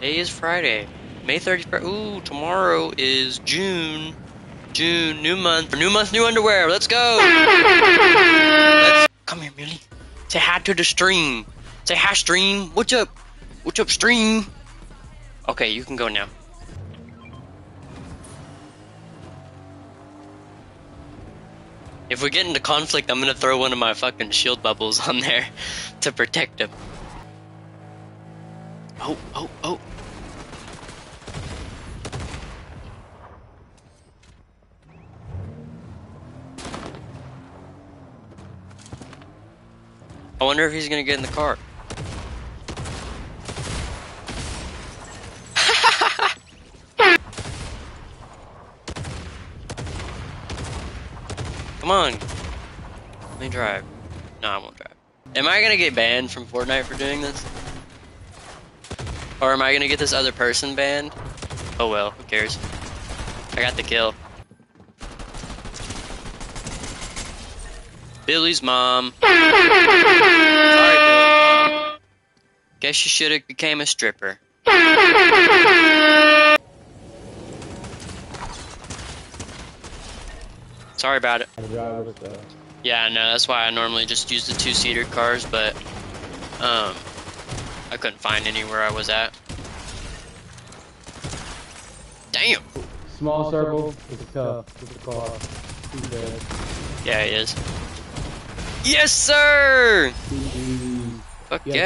Today is Friday, May 31st. Ooh, tomorrow is June. June, new month. New month, new underwear. Let's go. Let's come here, Muley. Say hi to the stream. Say hi, stream. What's up? What's up, stream? Okay, you can go now. If we get into conflict, I'm gonna throw one of my fucking shield bubbles on there to protect him. Oh, oh, oh. I wonder if he's gonna get in the car. Come on. Let me drive. No, I won't drive. Am I gonna get banned from Fortnite for doing this? Or am I gonna get this other person banned? Oh well, who cares? I got the kill. Billy's mom. Sorry, Billy's. Guess you should have became a stripper. Sorry about it. Yeah, no, that's why I normally just use the two-seater cars, but um, I couldn't find anywhere I was at. Damn. Small circle is tough with the car. He's dead. Yeah, he is. Yes, sir. Fuck Yeah. yeah.